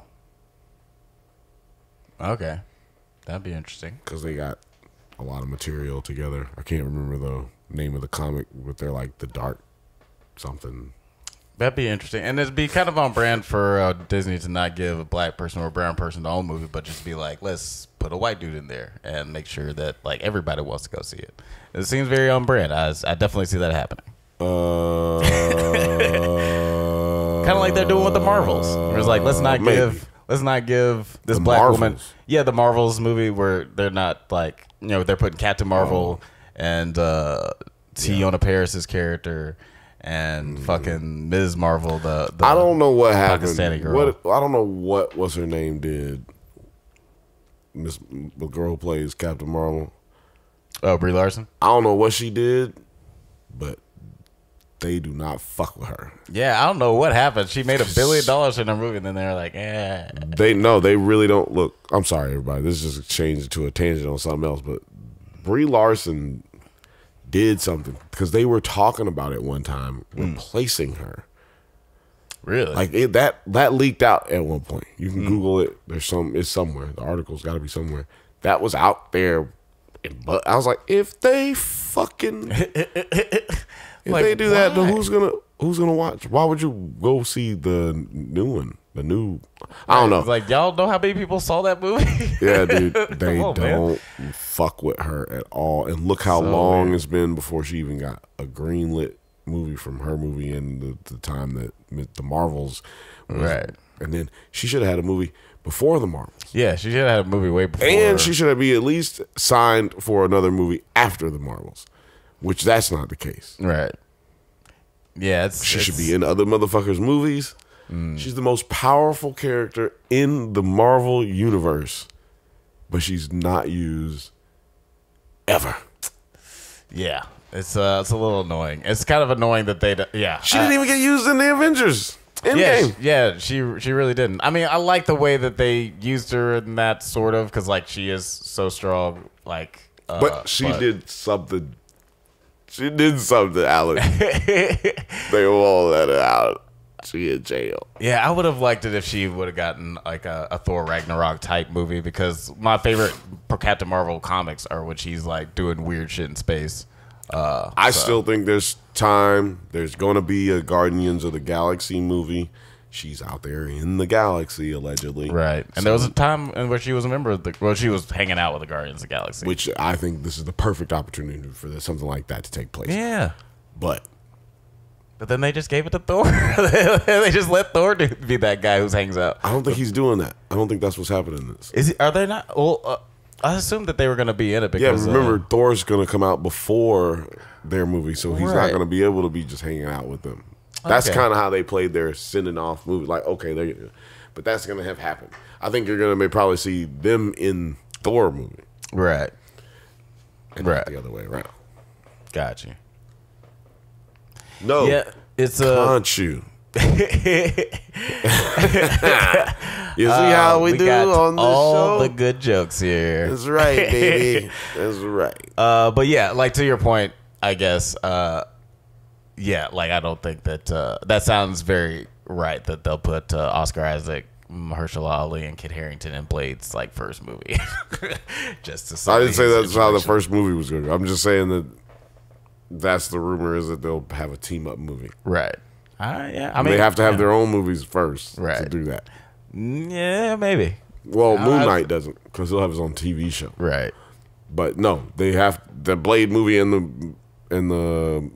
Okay, that'd be interesting. because they got a lot of material together. I can't remember the name of the comic, but they're like the dark something. That'd be interesting, and it'd be kind of on brand for uh, Disney to not give a black person or a brown person the whole movie, but just be like, let's put a white dude in there and make sure that like everybody wants to go see it. It seems very on brand. I, I definitely see that happening. Uh, Kind of like they're doing with the Marvels. Where it's like, let's not maybe. give, let's not give this The black woman. Yeah, the Marvels movie where they're not like, you know, they're putting Captain Marvel and uh, Teyonah Parris's character and fucking Ms. Marvel. The, the Mm. I don't know what happened. Pakistani girl. What I don't know what what's her name did. Miss the girl plays Captain Marvel. Oh, Brie Larson. I don't know what she did, but they do not fuck with her. Yeah, I don't know what happened. She made a billion dollars in a movie, and then they're like, eh. They no, they really don't look. I'm sorry, everybody. This is just changed to a tangent on something else, but Brie Larson did something because they were talking about it one time, mm. replacing her. Really? Like it, that that leaked out at one point. You can mm. Google it. There's some. It's somewhere. The article's got to be somewhere. That was out there. But I was like, if they fucking if Like, they do that, then who's gonna who's gonna watch? Why would you go see the new one? The new. I don't know. It's like y'all know how many people saw that movie? Yeah, dude, they on, don't fuck with her at all. And look how So long weird. it's been before she even got a greenlit movie from her movie in the, the time that the Marvels, was- Right. And then she should have had a movie before the Marvels, yeah, she should have had a movie way before. and she should have be at least signed for another movie after the Marvels, which that's not the case. right. Yeah, it's She should be in other motherfuckers' movies. She's the most powerful character in the Marvel universe, but she's not used ever. Yeah, it's uh, it's a little annoying. It's kind of annoying that they. Yeah, She didn't even get used in the Avengers Yeah, Endgame. she, yeah, she she really didn't. I mean, I like the way that they used her in that sort of because like she is so strong. Like, uh, but she did something. She did something, Alex. they won't let her out. She in jail. Yeah, I would have liked it if she would have gotten like a, a Thor Ragnarok type movie because my favorite pro- Captain Marvel comics are when she's like doing weird shit in space. Uh, I still think there's time. There's going to be a Guardians of the Galaxy movie, she's out there in the galaxy allegedly. Right. And there was a time in which she was a member of the well, she was hanging out with the Guardians of the Galaxy. Which I think this is the perfect opportunity for this, something like that to take place. yeah. But But then they just gave it to Thor. they just let Thor do, be that guy who hangs out. I don't think he's doing that. I don't think that's what's happening in this. Is he, are they not? Well, uh, I assumed that they were going to be in it Yeah, because remember uh, Thor's gonna come out before their movie, so he's not gonna be able to be just hanging out with them. That's Okay. kind of how they played their sending off movie. Like, okay, they're, but that's gonna have happened. I think you're gonna may probably see them in Thor movie, right. and Right. the other way around. Got you. No, Yeah, it's a. can't you? you see how we, do got on this all show? the good jokes here. That's right, baby. That's right. Uh, but yeah, like to your point, I guess. Uh, yeah, like I don't think that uh, that sounds very right that they'll put uh, Oscar Isaac, Mahershala Ali, and Kit Harington in Blade's like first movie. Just to I didn't say that's how the first movie was going. to. I'm just saying that that's the rumor is that they'll have a team up movie. Right. Uh, yeah, I mean they have to have yeah. their own movies first to do that. Mm, Yeah, maybe. Well, Moon Knight doesn't because he'll have his own TV show. Right. But no, they have the Blade movie and the and the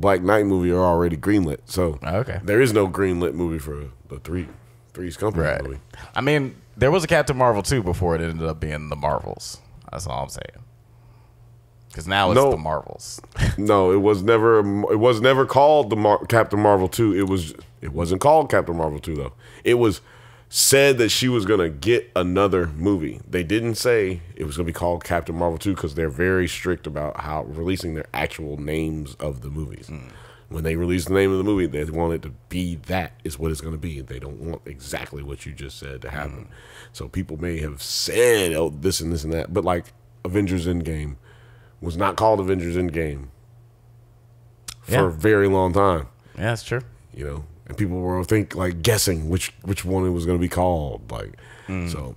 Black Knight movie are already greenlit. So Okay. there is no greenlit movie for the three Three's Company Right. movie. I mean, there was a Captain Marvel too before it ended up being the Marvels. That's all I'm saying. Because now it's No. the Marvels. No, it was never. It was never called the Mar- Captain Marvel two. It was. It wasn't called Captain Marvel two though. It was said that she was gonna get another movie. They didn't say it was gonna be called Captain Marvel two because they're very strict about how releasing their actual names of the movies. Hmm. When they release the name of the movie, they want it to be that is what it's going to be. They don't want exactly what you just said to hmm. happen. So people may have said, "Oh, this and this and that," but like Avengers Endgame was not called Avengers Endgame for Yeah. a very long time, Yeah, that's true. you know. And people were think like guessing which which one it was going to be called, like so.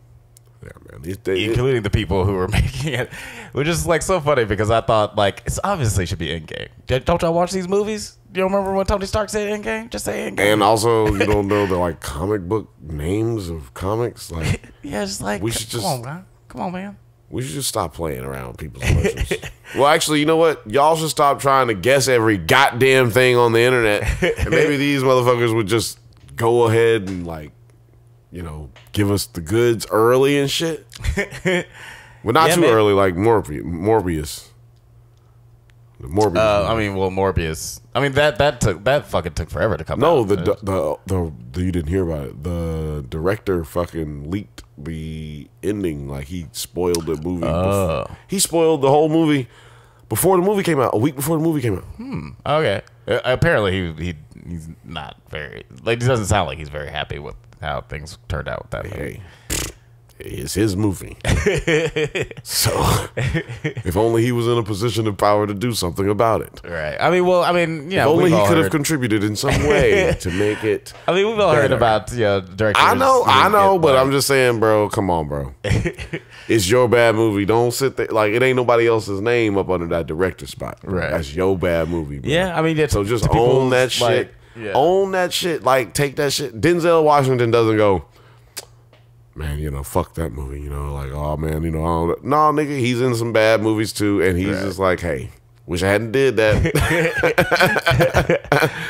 Yeah, man. It, it- including the people who were making it, which is like so funny because I thought like it's obviously should be Endgame. Don't y'all watch these movies? You don't remember when Tony Stark said Endgame? Just say Endgame. and also, you don't know the like comic book names of comics. Like, yeah, just like We should come just- on, man. Come on, man. We should just stop playing around with people's emotions. well, actually, you know what? Y'all should stop trying to guess every goddamn thing on the internet, and maybe these motherfuckers would just go ahead and like, you know, give us the goods early and shit. But not Yeah, too man. early, like Morphe- Morbius. Morbius. Uh, I mean, well, Morbius. I mean that that took that fucking took forever to come No, out. the, the the the the you didn't hear about it. The director fucking leaked the ending. Like he spoiled the movie. Oh. he spoiled the whole movie before the movie came out. A week before the movie came out. Okay. Uh, apparently, he he he's not very like. He doesn't sound like he's very happy with how things turned out with that movie. Hey, it's his movie. so if only he was in a position of power to do something about it. Right. I mean, well, I mean, yeah. If only he could have contributed in some way to make it. I mean, we've all heard about you know, directors. I know, I know, but like- I'm just saying, bro. Come on, bro. it's your bad movie. Don't sit there like it ain't nobody else's name up under that director spot. bro. Right. That's your bad movie. Bro. Yeah, I mean, yeah, So just own that shit. like, yeah. Own that shit. Like take that shit. Denzel Washington doesn't go. Man, you know, fuck that movie. You know, like, oh man, you know, no, nigga, he's in some bad movies too, and he's just like, hey, wish I hadn't did that.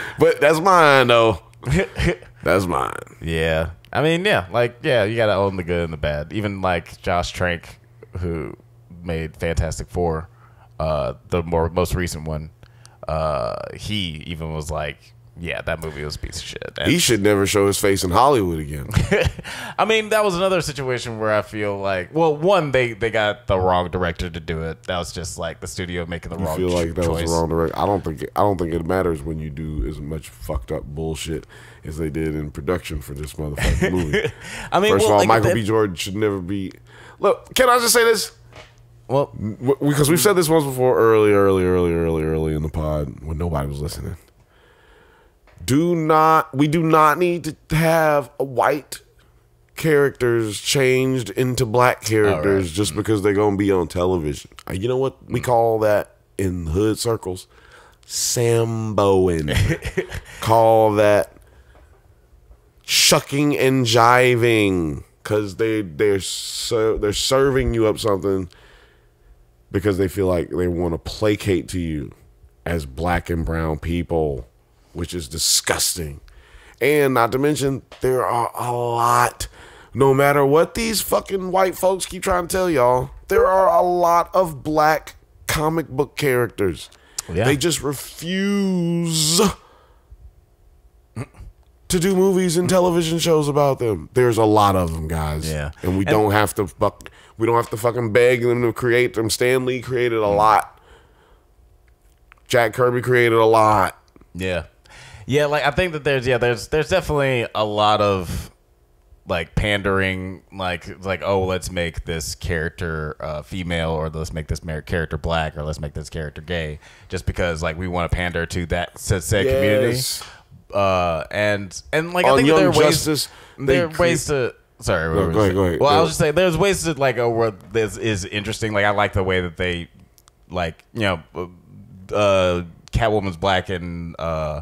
but that's mine though. That's mine. Yeah. I mean, yeah, like yeah, you gotta own the good and the bad. Even like Josh Trank, who made Fantastic Four, uh, the more most recent one, uh, he even was like, yeah, that movie was a piece of shit. And- He should never show his face in Hollywood again. I mean, that was another situation where I feel like, well, one, they they got the wrong director to do it. That was just like the studio making the I wrong feel like that choice. was the wrong director. I don't think I don't think it matters when you do as much fucked up bullshit as they did in production for this motherfucking movie. I mean, First well, of all, like, Michael that- B. Jordan should never be. Look, can I just say this? Well, Because we've said this once before, early, early, early, early, early in the pod when nobody was listening. Do not, we do not need to have a white characters changed into black characters just because they're gonna be on television. Uh, You know what we call that in hood circles? Samboing. call that shucking and jiving because they they're so they're serving you up something because they feel like they want to placate to you as black and brown people, which is disgusting. And not to mention, there are a lot. No matter what these fucking white folks keep trying to tell y'all, there are a lot of black comic book characters. Yeah. They just refuse to do movies and television shows about them. There's a lot of them, guys. Yeah. And we And- don't have to fuck we don't have to fucking beg them to create them. Stan Lee created Mm. a lot. Jack Kirby created a lot. Yeah. Yeah, like I think that there's yeah, there's there's definitely a lot of like pandering like like oh, let's make this character uh, female or let's make this character black or let's make this character gay just because like we want to pander to that said, community. Uh and and like I On think there Young are ways Justice, they there are ways to Sorry, what No, go ahead, saying? go ahead. Well, I Go. was just saying there's ways to like oh, where this is interesting. Like I like the way that they like you know uh Catwoman's black and uh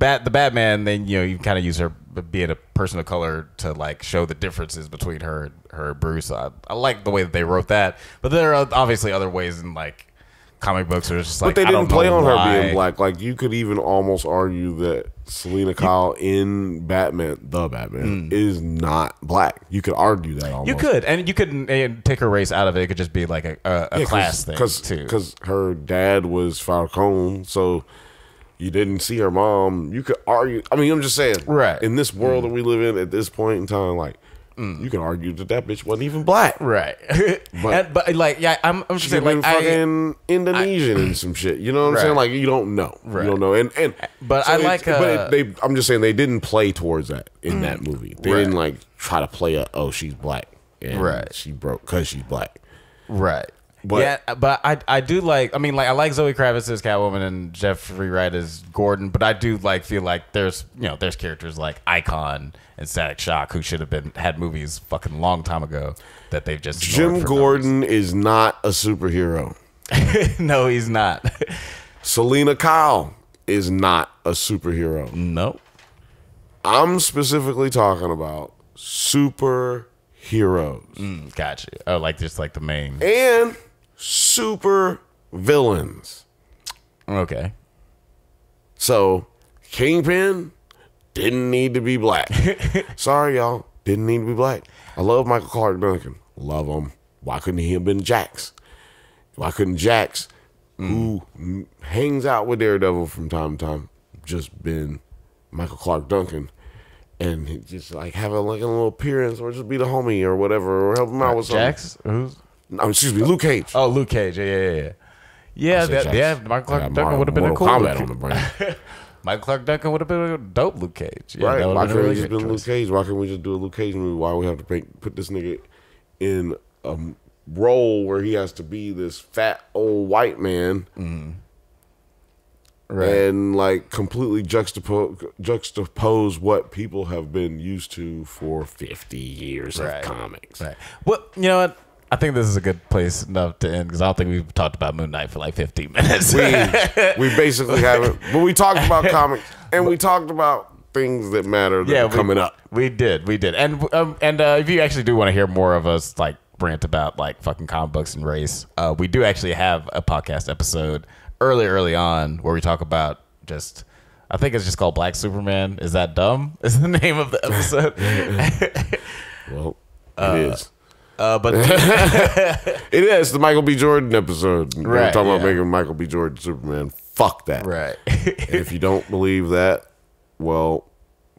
Bat the Batman then you know you kind of use her being a person of color to like show the differences between her and her and Bruce. I, I like the way that they wrote that, but there are obviously other ways in like comic books it's just like But they didn't play on why. her being black. Like you could even almost argue that Selina Kyle in Batman, the Batman, is not black. You could argue that almost. Mm. You could, and you could uh, take her race out of it. It could just be like a, a, a class thing Cause, too. Because her dad was Falcone, so you didn't see her mom. You could argue. I mean, I'm just saying. Right. Mm. In this world that we live in at this point in time, like, you can argue that that bitch wasn't even black. Right. But- but, but like, yeah, I'm, I'm just saying, like, been I, fucking Indonesian and some shit. You know what I'm saying? Like you don't know. Right. You don't know. And and But I it- like, but uh, it, they. I'm just saying they didn't play towards that in that movie. They Right. didn't like try to play a oh she's black and Right. she broke because she's black. right. But- yeah, but I, I do like. I mean, like, I like Zoe Kravitz as Catwoman and Jeffrey Wright as Gordon. But I do like feel like there's you know there's characters like Icon and Static Shock who should have been had movies fucking long time ago that they've just Jim no Gordon is not a superhero. no, he's not. Selina Kyle is not a superhero. nope. I'm specifically talking about superheroes Mm, got you. Oh, like just like the main. and super villains. Okay. So, Kingpin didn't need to be black. Sorry, y'all. Didn't need to be black. I love Michael Clarke Duncan. Love him. Why couldn't he have been Jax? Why couldn't Jax, who hmm. hangs out with Daredevil from time to time, just been Michael Clarke Duncan? And just like have a like a little appearance, or just be the homie, or whatever, or help him out uh, with something. Jax? Who's? No, excuse me, Luke Cage. Oh, Luke Cage. Yeah, yeah, yeah. Yeah, that, yeah. Michael I Clark got Duncan would have been a Mortal cool. Kombat Luke on the brain. Michael Clarke Duncan would have been a dope Luke Cage. Yeah, right? that Why would have couldn't we just really been Luke. Cage? Why can't we just do a Luke Cage movie? Why we have to make, put this nigga in a role where he has to be this fat old white man mm-hmm. Right. and like completely juxtapose juxtapose what people have been used to for fifty years Right. of comics. Right. Well, you know what? I think this is a good place enough to end because I don't think we've talked about Moon Knight for like 15 minutes. We we basically haven't, but we talked about comics and we talked about things that matter that yeah, we- coming up. We did, we did, and um, and uh, if you actually do want to hear more of us like rant about like fucking comic books and race, uh, we do actually have a podcast episode early, early on where we talk about just. I think it's just called Black Superman. Is that dumb? Is the name of the episode? Well, it is. Uh, but It is the Michael B. Jordan episode. We're Right, talking about making Michael B. Jordan Superman. Fuck that. right, And if you don't believe that, well,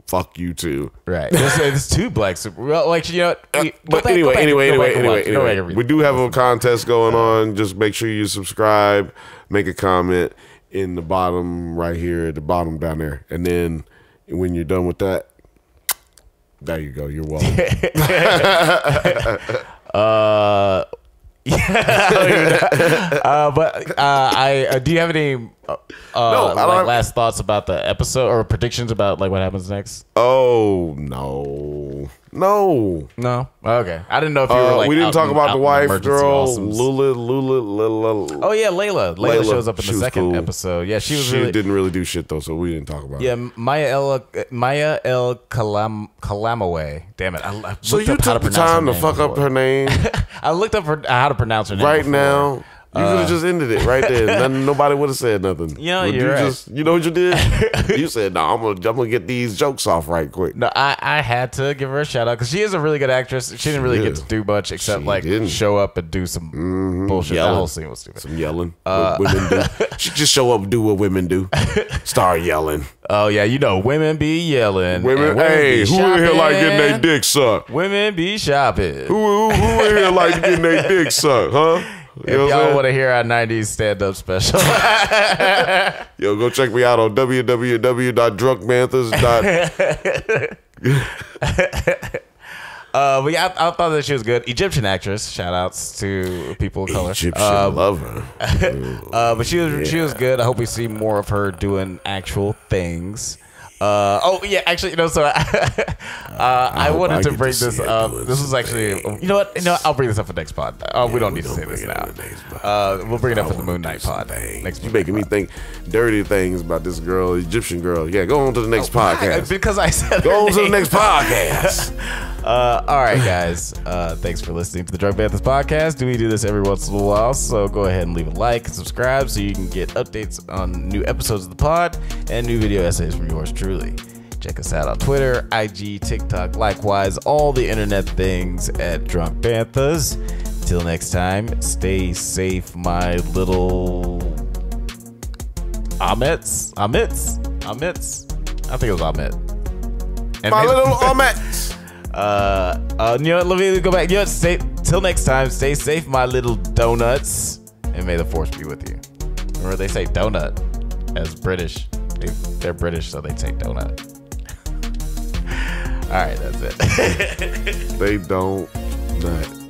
fuck you too. right. There's, there's two Black Super. Well, like you know? We- go But back- anyway, back- anyway, anyway, anyway, back anyway, we do have a contest going on. Just make sure you subscribe, make a comment in the bottom right here, at the bottom down there, and then when you're done with that, there you go. You're welcome. Uh, uh, but uh, I uh, do you have any uh, uh, like last thoughts about the episode or predictions about like what happens next? oh no, No. No. Okay. I didn't know if you were Uh, like. we didn't out talk about out the wife, girl, awesomes. Lula, Lula, Lula. Oh yeah, Layla. Layla, Layla. shows up in the second cool. episode. Yeah, she was she really. didn't really do shit though, so we didn't talk about Yeah, it. Maya El Maya El Kalam Kalamaway. Damn it! I, I So you took the her time to fuck up her name I looked up her, how to pronounce her name right before. now. You could have just ended it right there. None, nobody would have said nothing. Yeah, you're you right. just, you know what you did? you said, "No, I'm gonna, I'm gonna get these jokes off right quick." No, I, I had to give her a shout out because she is a really good actress. She didn't really get is. to do much except She like didn't. show up and do some bullshit. That Yelling. whole scene was stupid. Some yelling. Uh, what women do. She just show up, do what women do. Start yelling. Oh yeah, you know women be yelling. Women, and hey, be who in here like getting their shopping. dick sucked? Women be shopping. Who, who, who in here like getting their dick sucked, huh? You if y'all want to hear our '90s stand-up special, Yo, go check me out on www.drunkbanthas. uh, but yeah, I, I thought that she was good. Egyptian actress. Shout outs to people of color. Egyptian Uh, lover. Uh, but she was she was good. I hope we see more of her doing actual things. Uh, oh yeah, actually, you know, so uh, I hope wanted I to bring to this up. This was some actually, you know what? You know. I'll bring this up for next pod. Oh, we don't need to say this now. up next pod. Uh, we'll bring it up I for the Moon Knight pod. things. Next You making me think dirty things about this girl, Egyptian girl. Yeah, go on to the next pod. podcast. because I said Go on to the next podcast. Uh, all right, guys. Uh, thanks for listening to the Drunk Banthas podcast. Do we do this every once in a while, so go ahead and leave a like and subscribe so you can get updates on new episodes of the pod and new video essays from yours truly. Check us out on Twitter, IG, TikTok, likewise, all the internet things at Drunk Banthas. Till next time, stay safe, my little Amets. Amets. Amets. I think it was Ahmet. And My little Ahmet. uh, uh, you know what? Let me go back. You know what? Stay till next time. Stay safe, my little donuts, and may the force be with you. Remember, they say donut as British. They, they're British, so they say donut. All right, that's it. They don't nut.